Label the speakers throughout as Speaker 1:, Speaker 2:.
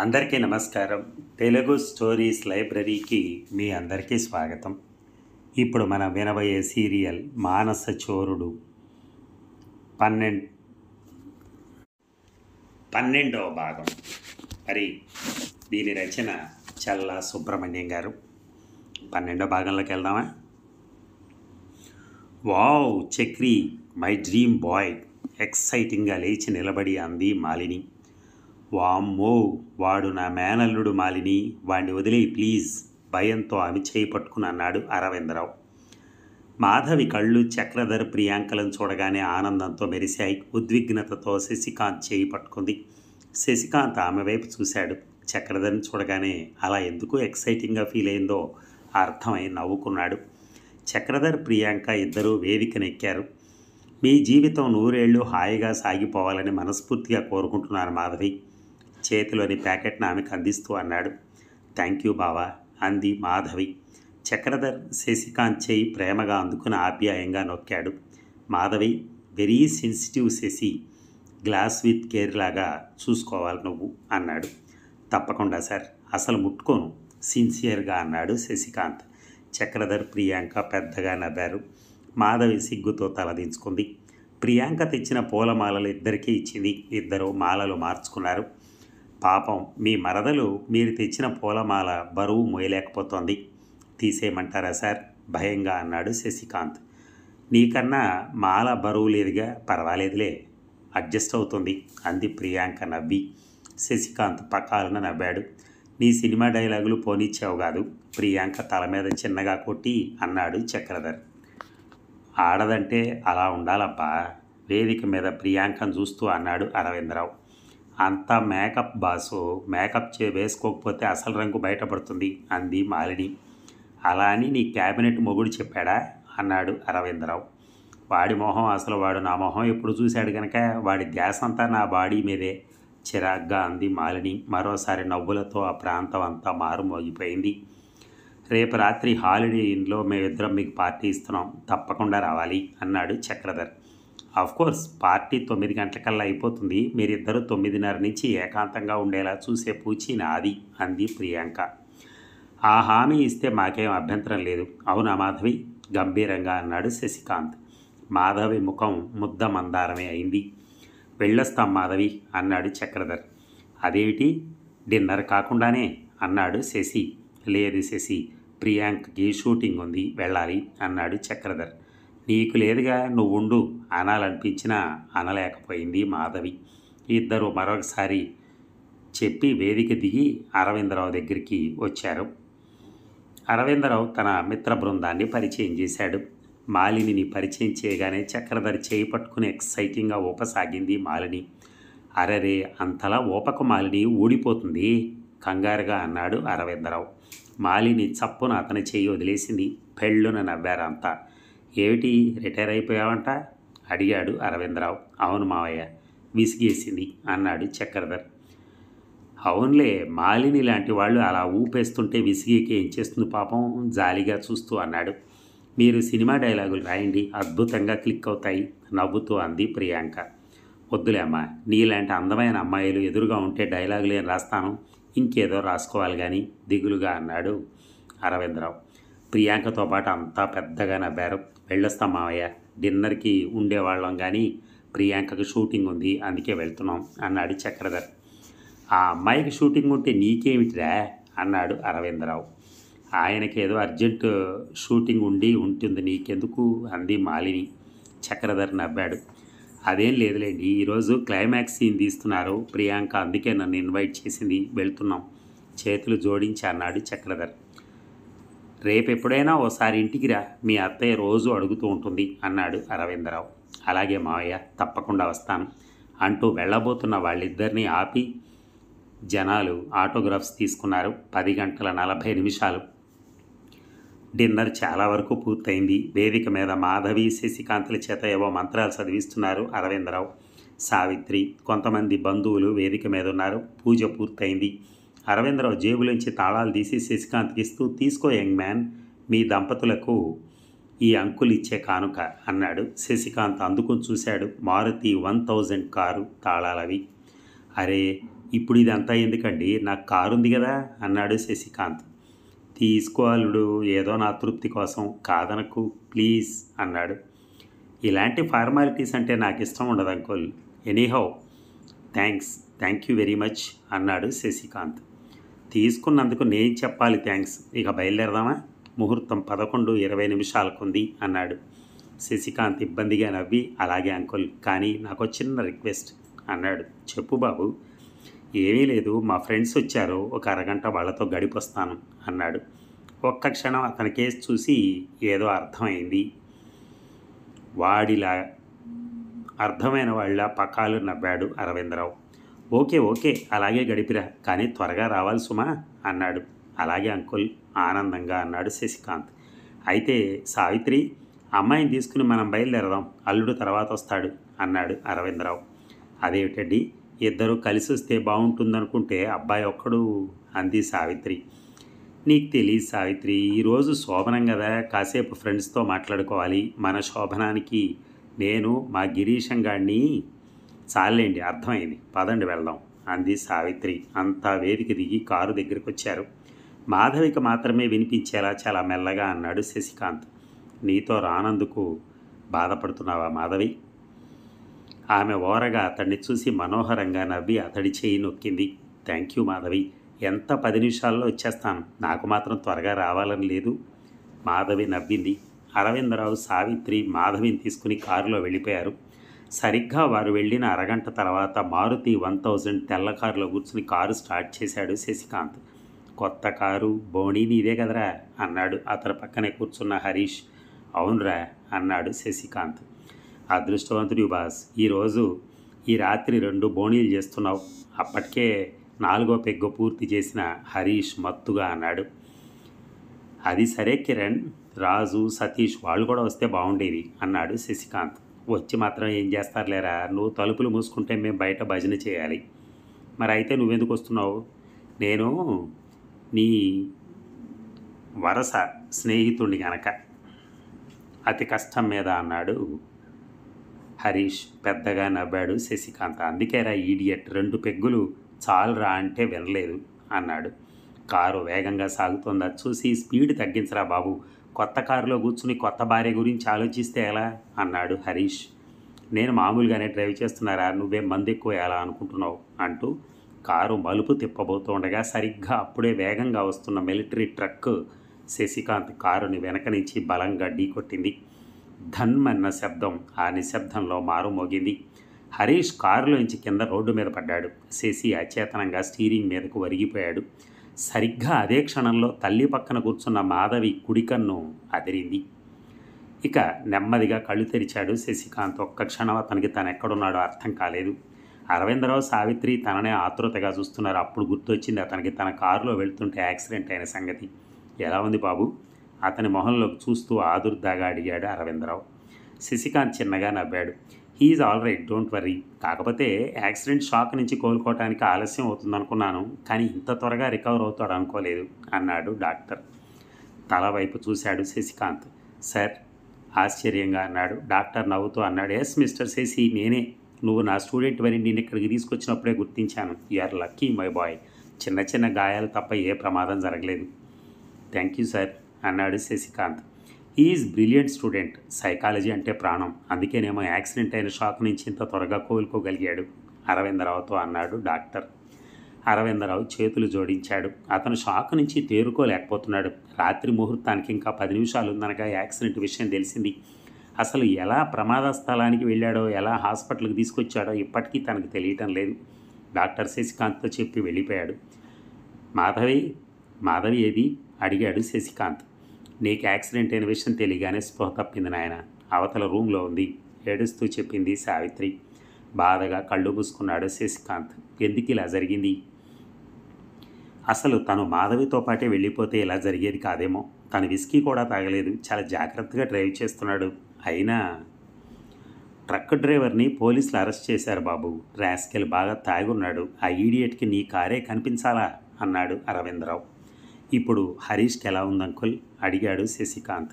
Speaker 1: అందరికీ నమస్కారం. తెలుగు స్టోరీస్ లైబ్రరీకి మీ అందరికీ స్వాగతం. ఇప్పుడు మనం వినబోయే సీరియల్ మానస చోరుడు. పన్నెండు పన్నెండవ భాగం. మరి దీని రచన చల్లా సుబ్రహ్మణ్యం గారు. పన్నెండో భాగంలోకి వెళ్దామా? Wow Chakri my dream boy. ఎక్సైటింగ్గా లేచి నిలబడి అంది మాలిని. వామ్మో వాడు నా మేనల్లుడు మాలిని వాణ్ణి వదిలే ప్లీజ్ భయంతో ఆమె చేయి పట్టుకుని అన్నాడు అరవిందరావు. మాధవి కళ్ళు చక్రధర్ ప్రియాంకలను చూడగానే ఆనందంతో మెరిశాయి. ఉద్విగ్నతతో శశికాంత్ చేయి పట్టుకుంది. శశికాంత్ ఆమె వైపు చూశాడు. చక్రధర్ని చూడగానే అలా ఎందుకు ఎక్సైటింగ్గా ఫీల్ అయిందో అర్థమై నవ్వుకున్నాడు. చక్రధర్ ప్రియాంక ఇద్దరూ వేదికనెక్కారు. మీ జీవితం నూరేళ్ళు హాయిగా సాగిపోవాలని మనస్ఫూర్తిగా కోరుకుంటున్నారు మాధవి. చేతిలోని ప్యాకెట్ను ఆమెకు అందిస్తూ అన్నాడు. థ్యాంక్ యూ బావా అంది మాధవి. చక్రధర్ శశికాంత్ చేయి ప్రేమగా అందుకుని ఆప్యాయంగా నొక్కాడు. Madhavi very sensitive Sashi glass with care లాగా చూసుకోవాలి నువ్వు అన్నాడు. తప్పకుండా సార్ అసలు ముట్టుకోను సిన్సియర్గా అన్నాడు శశికాంత్. చక్రధర్ ప్రియాంక పెద్దగా నవ్వారు. మాధవి సిగ్గుతో తలదించుకుంది ప్రియాంక తెచ్చిన పూలమాలలు ఇద్దరికీ ఇచ్చింది. ఇద్దరు మాలలు మార్చుకున్నారు. పాపం మీ మరదలు మీరు తెచ్చిన పూలమాల బరువు మోయలేకపోతోంది. తీసేయమంటారా సార్? భయంగా అన్నాడు శశికాంత్. నీకన్నా మాల బరువు లేదుగా పర్వాలేదులే. అడ్జస్ట్ అవుతుంది అంది ప్రియాంక నవ్వి. శశికాంత్ పకాలను నవ్వాడు. నీ సినిమా డైలాగులు పోనిచ్చావు కాదు ప్రియాంక తల మీద చిన్నగా కొట్టి అన్నాడు చక్రధర్. ఆడదంటే అలా ఉండాలబ్బా వేదిక మీద ప్రియాంకను చూస్తూ అన్నాడు అరవిందరావు. అంతా మేకప్ బాసు. మేకప్ చే వేసుకోకపోతే అసలు రంగు బయటపడుతుంది అంది మాలిని. అలా అని నీ క్యాబినెట్ మొగుడు చెప్పాడా? అన్నాడు అరవిందరావు. వాడి మొహం అసలు వాడు నా మొహం ఎప్పుడు చూశాడు కనుక వాడి ధ్యాస అంతా నా బాడీ మీదే. చిరాగ్గా అంది మాలిని. మరోసారి నవ్వులతో ఆ ప్రాంతం అంతా మారుమోగిపోయింది. రేపు రాత్రి హాలిడే ఇన్లో మేమిద్దరం మీకు పార్టీ ఇస్తున్నాం. తప్పకుండా రావాలి అన్నాడు చక్రధర్. కోర్స్ పార్టీ తొమ్మిది గంటలకల్లా అయిపోతుంది. మీరిద్దరూ తొమ్మిదిన్నర నుంచి ఏకాంతంగా ఉండేలా చూసే పూచి నాది అంది ప్రియాంక. ఆ హామీ ఇస్తే మాకేం అభ్యంతరం లేదు. అవునా మాధవి? గంభీరంగా అన్నాడు శశికాంత్. మాధవి ముఖం ముద్ద మందారమే అయింది. వెళ్ళొస్తాం మాధవి అన్నాడు చక్రధర్. అదేమిటి? డిన్నర్ కాకుండానే అన్నాడు శశి. లేదు శశి ప్రియాంకకి షూటింగ్ ఉంది వెళ్ళాలి అన్నాడు చక్రధర్. నీకు లేదుగా నువ్వు ఉండు అనాలనిపించినా అనలేకపోయింది మాధవి. ఇద్దరు మరొకసారి చెప్పి వేదిక దిగి అరవిందరావు దగ్గరికి వచ్చారు. అరవిందరావు తన మిత్ర బృందాన్ని పరిచయం చేశాడు. మాలినిని పరిచయం చేయగానే చక్రధరి చేయి పట్టుకుని ఎక్సైటింగ్గా ఊపసాగింది మాలిని. అరరే అంతలా ఊపకు మాలిని ఊడిపోతుంది కంగారుగా అన్నాడు అరవిందరావు. మాలిని చప్పున అతని చేయి వదిలేసింది. పెళ్ళున నవ్వారంతా ఏమిటి? రిటైర్ అయిపోయావంట? అడిగాడు అరవిందరావు. అవును మావయ్య విసిగేసింది అన్నాడు చక్రధర్. అవునులే మాలిని లాంటి వాళ్ళు అలా ఊపేస్తుంటే విసిగేకి ఏం చేస్తుంది పాపం? జాలిగా చూస్తూ అన్నాడు. మీరు సినిమా డైలాగులు రాయండి అద్భుతంగా క్లిక్ అవుతాయి నవ్వుతూ అంది ప్రియాంక. వద్దులే అమ్మా నీలాంటి అందమైన అమ్మాయిలు ఎదురుగా ఉంటే డైలాగులు ఏం రాస్తాను? ఇంకేదో రాసుకోవాలి కానీ దిగులుగా అన్నాడు అరవిందరావు. ప్రియాంకతో పాటు అంతా పెద్దగా నవ్వారు. వెళ్ళొస్తాం మావయ్య. డిన్నర్కి ఉండేవాళ్ళం కానీ ప్రియాంకకు షూటింగ్ ఉంది అందుకే వెళ్తున్నాం అన్నాడు చక్రధర్. ఆ అమ్మాయికి షూటింగ్ ఉంటే నీకేమిటిరా? అన్నాడు అరవిందరావు. ఆయనకి ఏదో అర్జెంటు షూటింగ్ ఉండి ఉంటుంది నీకెందుకు? అంది మాలిని. చక్రధర్ నవ్వాడు. అదేం లేదులేండి ఈరోజు క్లైమాక్స్ సీన్ తీస్తున్నారు. ప్రియాంక అందుకే నన్ను ఇన్వైట్ చేసింది వెళ్తున్నాం. చేతులు జోడించి అన్నాడు చక్రధర్. రేపు ఎప్పుడైనా ఓసారి ఇంటికి రా మీ అత్తయ్య రోజు అడుగుతూ ఉంటుంది అన్నాడు అరవిందరావు. అలాగే మావయ్య తప్పకుండా వస్తాను అంటూ వెళ్ళబోతున్న వాళ్ళిద్దరినీ ఆపి జనాలు ఆటోగ్రాఫ్స్ తీసుకున్నారు. పది గంటల నలభై నిమిషాలు. డిన్నర్ చాలా వరకు పూర్తయింది. వేదిక మీద మాధవి శశికాంతుల చేత ఏవో మంత్రాలు చదివిస్తున్నారు అరవిందరావు. సావిత్రి కొంతమంది బంధువులు వేదిక మీద ఉన్నారు. పూజ పూర్తయింది. అరవిందరావు జేబులోంచి తాళాలు తీసి శశికాంత్కి ఇస్తూ తీసుకో యంగ్ మ్యాన్ మీ దంపతులకు ఈ అంకులు ఇచ్చే కానుక అన్నాడు. శశికాంత్ అందుకుని చూశాడు. మారుతి వన్ థౌజండ్ కారు తాళాలవి అరే ఇప్పుడు ఇదంతా ఎందుకండి? నాకు కారు ఉంది కదా అన్నాడు శశికాంత్. తీసుకోవాలుడు ఏదో నా తృప్తి కోసం కాదనకు ప్లీజ్ అన్నాడు. ఇలాంటి ఫార్మాలిటీస్ అంటే నాకు ఇష్టం ఉండదు uncle. Anyhow thanks thank you very much అన్నాడు శశికాంత్. తీసుకున్నందుకు నేను చెప్పాలి థ్యాంక్స్. ఇక బయలుదేరదామా? ముహూర్తం పదకొండు ఇరవై నిమిషాలకుంది అన్నాడు. శశికాంత్ ఇబ్బందిగా నవ్వి అలాగే అంకుల్ కానీ నాకు చిన్న రిక్వెస్ట్ అన్నాడు. చెప్పు బాబు. ఏమీ లేదు మా ఫ్రెండ్స్ వచ్చారు ఒక అరగంట వాళ్ళతో గడిపొస్తాను అన్నాడు. ఒక్క క్షణం అతని కేసు చూసి ఏదో అర్థమైంది. వాడిలా అర్థమైన వాళ్ళ పకాలు నవ్వాడు అరవిందరావు. ఓకే ఓకే అలాగే గడిపిరా. కానీ త్వరగా రావాలి సుమా అన్నాడు. అలాగే అంకుల్ ఆనందంగా అన్నాడు శశికాంత్. అయితే సావిత్రి అమ్మాయిని తీసుకుని మనం బయలుదేరదాం అల్లుడు తర్వాత వస్తాడు అన్నాడు అరవిందరావు. అదేమిటండి? ఇద్దరు కలిసి వస్తే బాగుంటుందనుకుంటే అబ్బాయి ఒక్కడు అంది సావిత్రి. నీకు తెలియదు సావిత్రి ఈరోజు శోభనం కదా కాసేపు ఫ్రెండ్స్తో మాట్లాడుకోవాలి మన శోభనానికి. నేను మా గిరీశం గాడిని చాలేండి అర్థమైంది. పదండి వెళ్దాం అంది సావిత్రి. అంతా వేదిక దిగి కారు దగ్గరికి వచ్చారు మాధవికి మాత్రమే వినిపించేలా చాలా మెల్లగా అన్నాడు శశికాంత్. నీతో రానందుకు బాధపడుతున్నావా మాధవి? ఆమె ఓరగా అతన్ని చూసి మనోహరంగా నవ్వి అతడి చేయి నొక్కింది. Thank you Madhavi. ఎంత పది నిమిషాల్లో వచ్చేస్తాను. నాకు మాత్రం త్వరగా రావాలని లేదు. మాధవి నవ్వింది. అరవిందరావు సావిత్రి మాధవిని తీసుకుని కారులో వెళ్ళిపోయారు. సరిగ్గా వారు వెళ్ళిన అరగంట తర్వాత మారుతి వన్ థౌజండ్ తెల్ల కారులో కూర్చుని కారు స్టార్ట్ చేశాడు శశికాంత్. కొత్త కారు బోణీ నీదే కదరా? అన్నాడు అతని పక్కనే కూర్చున్న హరీష్. అవునరా అన్నాడు శశికాంత్. అదృష్టవంతుడి బాస్. ఈరోజు ఈ రాత్రి రెండు బోణీలు చేస్తున్నావు. అప్పటికే నాలుగో పెగ్గు పూర్తి చేసిన హరీష్ మత్తుగా అన్నాడు. అది సరే కిరణ్ రాజు సతీష్ వాళ్ళు కూడా వస్తే బాగుండేది అన్నాడు శశికాంత్. వచ్చి మాత్రం ఏం చేస్తారులేరా? నువ్వు తలుపులు మూసుకుంటే మేము బయట భజన చేయాలి. మరి అయితే నువ్వెందుకు వస్తున్నావు? నేను నీ వరస స్నేహితుడిని గనక. అతి కష్టం మీద అన్నాడు హరీష్ పెద్దగా నవ్వాడు శశికాంత్. అందుకేరా ఈడియట్ రెండు పెగ్గులు చాలురా అంటే వినలేదు అన్నాడు. కారు వేగంగా సాగుతోందా? చూసి స్పీడ్ తగ్గించరా బాబు. కొత్త కారులో కూర్చుని కొత్త భార్య గురించి ఆలోచిస్తే ఎలా? అన్నాడు హరీష్. నేను మామూలుగానే డ్రైవ్ చేస్తున్నారా? నువ్వే మంది ఎక్కువ ఎలా అనుకుంటున్నావు? అంటూ కారు మలుపు తిప్పబోతుండగా సరిగ్గా అప్పుడే వేగంగా వస్తున్న మిలిటరీ ట్రక్ శశికాంత్ కారుని వెనక నుంచి బలంగా ఢీకొట్టింది. ధన్మన్న శబ్దం ఆ నిశ్శబ్దంలో మారుమోగింది హరీష్ కారులోంచి కింద రోడ్డు మీద పడ్డాడు. శశి అచేతనంగా స్టీరింగ్ మీదకు వరిగిపోయాడు సరిగ్గా అదే క్షణంలో తల్లి పక్కన కూర్చున్న మాధవి కుడికన్ను అదిరింది. ఇక నెమ్మదిగా కళ్ళు తెరిచాడు శశికాంత్. ఒక్క క్షణం అతనికి తను ఎక్కడున్నాడో అర్థం కాలేదు. అరవిందరావు సావిత్రి తననే ఆతృతగా చూస్తున్నారు. అప్పుడు గుర్తొచ్చింది అతనికి తన కారులో వెళ్తుంటే యాక్సిడెంట్ అయిన సంగతి. ఎలా ఉంది బాబు? అతని మొహంలోకి చూస్తూ ఆదుర్దాగా అడిగాడు అరవిందరావు. శశికాంత్ చిన్నగా నవ్వాడు. He's all right don't worry కాకపోతే యాక్సిడెంట్ షాక్ నుంచి కోలుకోవటానికి ఆలస్యం అవుతుందనుకున్నాను కానీ ఇంత త్వరగా రికవర్ అవుతాడు అనుకోలేదు అన్నాడు డాక్టర్. తల వైపు చూశాడు శశికాంత్. సార్ ఆశ్చర్యంగా అన్నాడు డాక్టర్ నవ్వుతూ అన్నాడు ఎస్ మిస్టర్ శశి నేనే. నువ్వు నా స్టూడెంట్ వరి నేను ఇక్కడికి తీసుకొచ్చినప్పుడే గుర్తించాను. ఆర్ లక్కీ మై బాయ్ చిన్న చిన్న గాయాలు తప్ప ఏ ప్రమాదం జరగలేదు. థ్యాంక్ యూ సార్ అన్నాడు Shashikanth. Is brilliant student. Psychology అంటే ప్రాణం. అందుకేనేమో యాక్సిడెంట్ అయిన షాక్ నుంచి ఇంత త్వరగా కోలుకోగలిగాడు. అరవిందరావుతో అన్నాడు డాక్టర్. అరవిందరావు చేతులు జోడించాడు. అతను షాక్ నుంచి తేరుకోలేకపోతున్నాడు. రాత్రి ముహూర్తానికి ఇంకా పది నిమిషాలు ఉందనగా యాక్సిడెంట్ విషయం తెలిసింది. అసలు ఎలా ప్రమాద స్థలానికి వెళ్ళాడో ఎలా హాస్పిటల్కి తీసుకొచ్చాడో ఇప్పటికీ తనకు తెలియటం లేదు. డాక్టర్ శశికాంత్తో చెప్పి వెళ్ళిపోయాడు. మాధవి మాధవి ఏది? అడిగాడు శశికాంత్. నీకు యాక్సిడెంట్ అయిన విషయం తెలియగానే స్పృహ తప్పింది నాయన. అవతల రూమ్లో ఉంది. ఏడుస్తూ చెప్పింది సావిత్రి. బాధగా కళ్ళు మూసుకున్నాడు శశికాంత్. ఎందుకు ఇలా జరిగింది? అసలు తను మాధవితో పాటే వెళ్ళిపోతే ఇలా జరిగేది కాదేమో. తను విస్కీ కూడా తాగలేదు. చాలా జాగ్రత్తగా డ్రైవ్ చేస్తున్నాడు. అయినా ట్రక్ డ్రైవర్ని పోలీసులు అరెస్ట్ చేశారు బాబు. రాస్కెల్ బాగా తాగున్నాడు. ఆ ఈడియట్కి నీ కారే కనిపించాలా? అన్నాడు అరవిందరావు. ఇప్పుడు హరీష్కి ఎలా ఉంది అంకుల్ అడిగాడు శశికాంత్.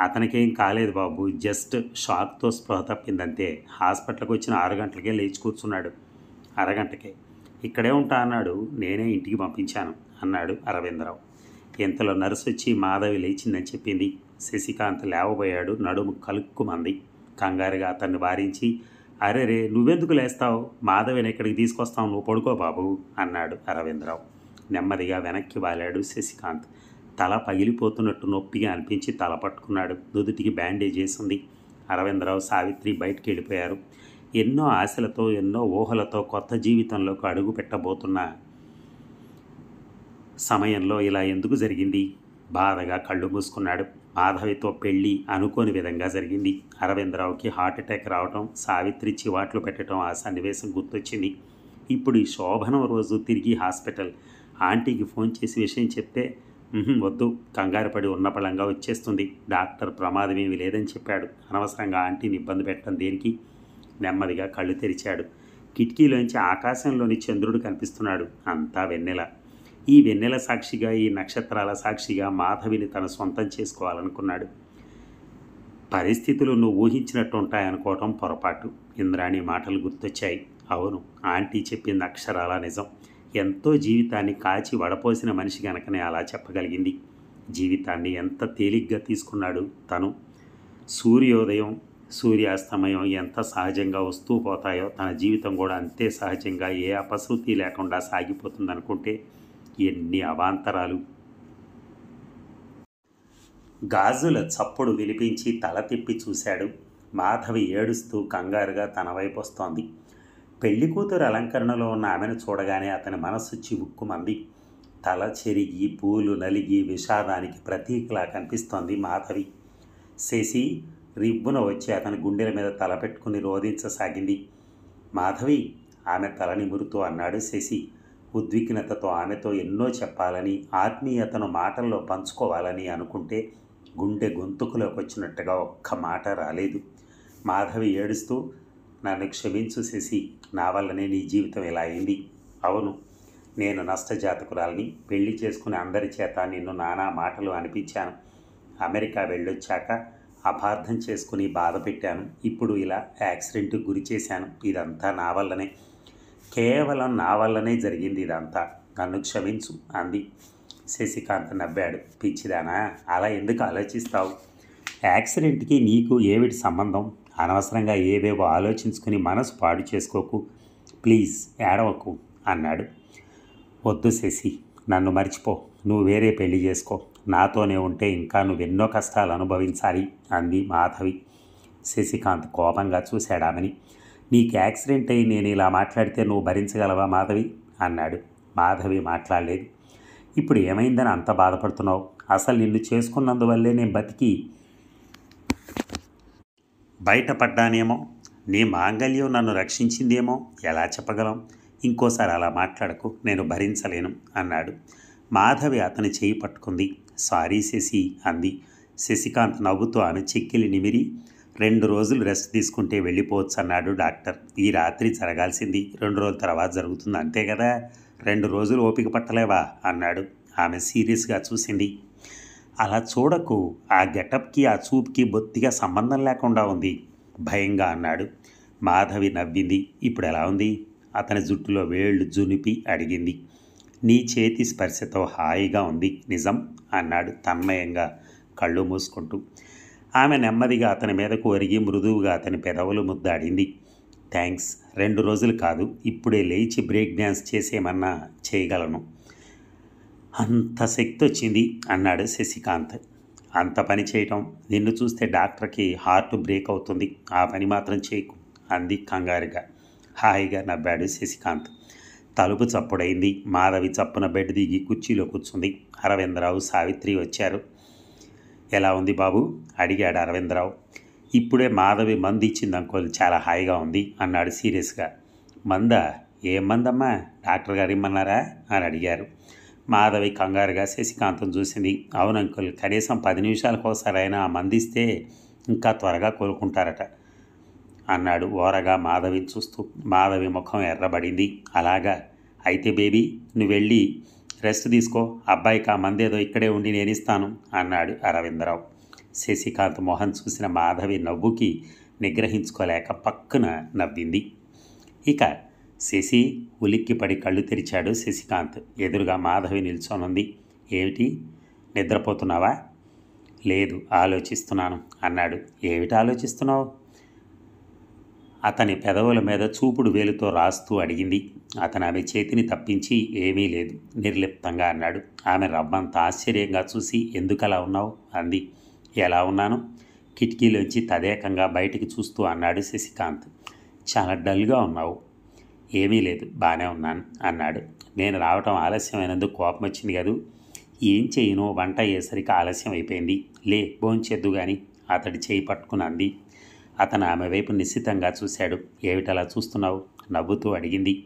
Speaker 1: అతనికేం కాలేదు బాబు జస్ట్ షాక్తో స్పృహ తప్పిందంతే. హాస్పిటల్కి వచ్చిన ఆరు గంటలకే లేచి కూర్చున్నాడు. అరగంటకే. ఇక్కడే ఉంటా అన్నాడు. నేనే ఇంటికి పంపించాను అన్నాడు అరవిందరావు. ఇంతలో నర్సు వచ్చి మాధవి లేచిందని చెప్పింది. శశికాంత్ లేవబోయాడు. నడుము కలుక్కుమంది. కంగారుగా అతన్ని వారించి అరే రే నువ్వెందుకు లేస్తావు? మాధవిని ఇక్కడికి తీసుకొస్తావు నువ్వు పడుకో బాబు అన్నాడు అరవిందరావు. నెమ్మదిగా వెనక్కి వాలాడు శశికాంత్. తల పగిలిపోతున్నట్టు నొప్పిగా అనిపించి తల పట్టుకున్నాడు. నుదుటికి బ్యాండేజ్ వేసింది. అరవిందరావు సావిత్రి బయటికి వెళ్ళిపోయారు. ఎన్నో ఆశలతో ఎన్నో ఊహలతో కొత్త జీవితంలోకి అడుగు పెట్టబోతున్న సమయంలో ఇలా ఎందుకు జరిగింది? బాధగా కళ్ళు మూసుకున్నాడు. మాధవితో పెళ్ళి అనుకోని విధంగా జరిగింది. అరవిందరావుకి హార్ట్ అటాక్ రావటం సావిత్రి చివాట్లు పెట్టడం ఆ సన్నివేశం గుర్తొచ్చింది. ఇప్పుడు ఈ శోభనం రోజు తిరిగి హాస్పిటల్. ఆంటీకి ఫోన్ చేసి విషయం చెప్తే వద్దు కంగారు పడి ఉన్నపళంగా వచ్చేస్తుంది. డాక్టర్ ప్రమాదం ఏమీ లేదని చెప్పాడు. అనవసరంగా ఆంటీని ఇబ్బంది పెట్టడం దేనికి? నెమ్మదిగా కళ్ళు తెరిచాడు. కిటికీలోంచి ఆకాశంలోని చంద్రుడు కనిపిస్తున్నాడు. అంతా వెన్నెల. ఈ వెన్నెల సాక్షిగా ఈ నక్షత్రాల సాక్షిగా మాధవిని తన సొంతం చేసుకోవాలనుకున్నాడు. పరిస్థితులు నువ్వు ఊహించినట్టు ఉంటాయనుకోవటం పొరపాటు. ఇంద్రాణి మాటలు గుర్తొచ్చాయి. అవును ఆంటీ చెప్పింది అక్షరాల నిజం. ఎంతో జీవితాన్ని కాచి వడపోసిన మనిషి గనకనే అలా చెప్పగలిగింది. జీవితాన్ని ఎంత తేలిగ్గా తీసుకున్నాడు తను. సూర్యోదయం సూర్యాస్తమయం ఎంత సహజంగా వస్తూ పోతాయో తన జీవితం కూడా అంతే సహజంగా ఏ అపశృతి లేకుండా సాగిపోతుందనుకుంటే ఎన్ని అవాంతరాలు. గాజుల చప్పుడు వినిపించి తల తిప్పి చూశాడు. మాధవి ఏడుస్తూ కంగారుగా తన వైపు వస్తోంది. పెళ్ళి కూతురు అలంకరణలో ఉన్న ఆమెను చూడగానే అతని మనస్సు చివుక్కుమంది. తల చెరిగి పూలు నలిగి విషాదానికి ప్రతీకలా కనిపిస్తోంది మాధవి. శశి రిబ్బున వచ్చి అతని గుండెల మీద తల పెట్టుకుని రోధించసాగింది. మాధవి ఆమె తల నిమురుతూ అన్నాడు శశి. ఉద్విగ్నతతో ఆమెతో ఎన్నో చెప్పాలని ఆత్మీయతను మాటల్లో పంచుకోవాలని అనుకుంటే గుండె గొంతుకులోకి వచ్చినట్టుగా ఒక్క మాట రాలేదు. మాధవి ఏడుస్తూ నన్ను క్షమించు శశి. నా వల్లనే నీ జీవితం ఇలా అయింది. అవును నేను నష్టజాతకురాల్ని. పెళ్ళి చేసుకుని అందరి చేత నిన్ను నానా మాటలు అనిపించాను. అమెరికా వెళ్ళొచ్చాక అపార్థం చేసుకుని బాధ పెట్టాను ఇప్పుడు ఇలా యాక్సిడెంట్కి గురి చేశాను. ఇదంతా నా వల్లనే. కేవలం నా వల్లనే జరిగింది ఇదంతా. నన్ను క్షమించు అంది. శశికాంత్ నవ్వాడు. పిచ్చిదానా అలా ఎందుకు ఆలోచిస్తావు? యాక్సిడెంట్కి నీకు ఏమిటి సంబంధం? అనవసరంగా ఏవేవో ఆలోచించుకుని మనసు పాడు చేసుకోకు. ప్లీజ్ ఏడవకు అన్నాడు. వద్దు శశి నన్ను మర్చిపో. నువ్వు వేరే పెళ్ళి చేసుకో. నాతోనే ఉంటే ఇంకా నువ్వెన్నో కష్టాలు అనుభవించాలి అంది మాధవి. శశికాంత్ కోపంగా చూశాడామని నీకు యాక్సిడెంట్ అయి నేను ఇలా మాట్లాడితే నువ్వు భరించగలవా మాధవి? అన్నాడు. మాధవి మాట్లాడలేదు. ఇప్పుడు ఏమైందని అంత బాధపడుతున్నావు? అసలు నిన్ను చేసుకున్నందువల్లే నేను బతికి బయటపడ్డానేమో? నీ మాంగల్యం నన్ను రక్షించిందేమో? ఎలా చెప్పగలం? ఇంకోసారి అలా మాట్లాడకు నేను భరించలేను అన్నాడు. మాధవి అతని చేయి పట్టుకుంది. సారీ శశి అంది. శశికాంత్ నవ్వుతూ ఆమె చెక్కిలి నిమిరి రెండు రోజులు రెస్ట్ తీసుకుంటే వెళ్ళిపోవచ్చు అన్నాడు డాక్టర్. ఈ రాత్రి జరగాల్సింది రెండు రోజుల తర్వాత జరుగుతుంది అంతే కదా? రెండు రోజులు ఓపిక పట్టలేవా? అన్నాడు. ఆమె సీరియస్గా చూసింది. అలా చూడకు. ఆ గెటప్కి ఆ చూపుకి బొత్తిగా సంబంధం లేకుండా ఉంది. భయంగా అన్నాడు. మాధవి నవ్వింది. ఇప్పుడు ఎలా ఉంది? అతని జుట్టులో వేళ్ళు జునిపి అడిగింది. నీ చేతి స్పర్శతో హాయిగా ఉంది. నిజం అన్నాడు తన్మయంగా కళ్ళు మూసుకుంటూ. ఆమె నెమ్మదిగా అతని మీదకు ఒరిగి మృదువుగా అతని పెదవులు ముద్దాడింది. థ్యాంక్స్ రెండు రోజులు కాదు. ఇప్పుడే లేచి బ్రేక్ డ్యాన్స్ చేసేమన్నా చేయగలను. అంత శక్తి వచ్చింది అన్నాడు శశికాంత్. అంత పని చేయటం నిన్ను చూస్తే డాక్టర్కి హార్ట్ బ్రేక్ అవుతుంది ఆ పని మాత్రం చేయకు అంది కంగారుగా. హాయిగా నవ్వాడు శశికాంత్. తలుపు చప్పుడైంది మాధవి చప్పున బెడ్ దిగి కుర్చీలో కూర్చుంది. అరవిందరావు సావిత్రి వచ్చారు. ఎలా ఉంది బాబు? అడిగాడు అరవిందరావు. ఇప్పుడే మాధవి మందు ఇచ్చింది అంకోల్ చాలా హాయిగా ఉంది అన్నాడు సీరియస్గా. మందా? ఏం మందమ్మా? డాక్టర్ గారు ఇమ్మన్నారా? అని అడిగారు. మాధవి కంగారుగా శశికాంతం చూసింది. అవును అంకుల్ కనీసం పది నిమిషాలకు ఒకసారి అయినా మందిస్తే ఇంకా త్వరగా కోలుకుంటారట అన్నాడు ఓరగా మాధవిని చూస్తూ. మాధవి ముఖం ఎర్రబడింది. అలాగా? అయితే బేబీ నువ్వు వెళ్ళి రెస్ట్ తీసుకో. అబ్బాయికి ఆ మందేదో ఇక్కడే ఉండి నేను ఇస్తాను అన్నాడు అరవిందరావు. శశికాంత్ మోహన్ చూసిన మాధవి నవ్వుకి నిగ్రహించుకోలేక పక్కన నవ్వింది. ఇక శశి ఉలిక్కిపడి కళ్ళు తెరిచాడు శశికాంత్. ఎదురుగా మాధవి నిల్చొనుంది. ఏమిటి? నిద్రపోతున్నావా? లేదు ఆలోచిస్తున్నాను అన్నాడు. ఏమిటి ఆలోచిస్తున్నావు? అతని పెదవుల మీద చూపుడు వేలుతో రాస్తూ అడిగింది. అతను ఆమె చేతిని తప్పించి ఏమీ లేదు నిర్లిప్తంగా అన్నాడు. ఆమె రవ్వంత ఆశ్చర్యంగా చూసి ఎందుకలా ఉన్నావు? అంది. ఎలా ఉన్నాను? కిటికీలోంచి తదేకంగా బయటికి చూస్తూ అన్నాడు శశికాంత్. చాలా డల్గా ఉన్నావు. ఏమీ లేదు బాగానే ఉన్నాను అన్నాడు. నేను రావటం ఆలస్యమైనందుకు కోపం వచ్చింది కదూ? ఏం చేయను వంట అయ్యేసరికి ఆలస్యం అయిపోయింది. లే భోంచెద్దు గాని అతడి చేయి పట్టుకుని అంది. అతను ఆమె వైపు నిశ్చితంగా చూశాడు. ఏమిటలా చూస్తున్నావు? నవ్వుతూ అడిగింది.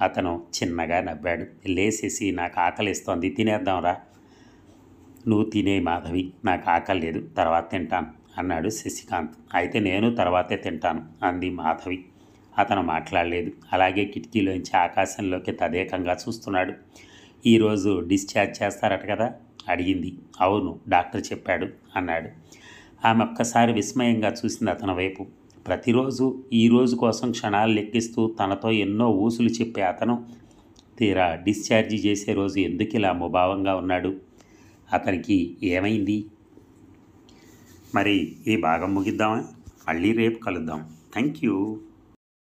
Speaker 1: అతను చిన్నగా నవ్వాడు. లేసేసి నాకు ఆకలిస్తోంది తినేద్దాంరా నువ్వు తినే మాధవి నాకు ఆకలి లేదు తర్వాత తింటాను అన్నాడు శశికాంత్. అయితే నేను తర్వాతే తింటాను అంది మాధవి. అతను మాట్లాడలేదు. అలాగే కిటికీలోంచి ఆకాశంలోకి తదేకంగా చూస్తున్నాడు. ఈరోజు డిశ్చార్జ్ చేస్తారట కదా? అడిగింది. అవును డాక్టర్ చెప్పాడు అన్నాడు. ఆమె ఒక్కసారి విస్మయంగా చూసింది అతని వైపు. ప్రతిరోజు ఈ రోజు కోసం క్షణాలు లెక్కిస్తూ తనతో ఎన్నో ఊసులు చెప్పే అతను తీరా డిశ్చార్జి చేసే రోజు ఎందుకు ఇలా ముభావంగా ఉన్నాడు? అతనికి ఏమైంది? మరి ఈ భాగం ముగిద్దామా? మళ్ళీ రేపు కలుద్దాం. Thank you.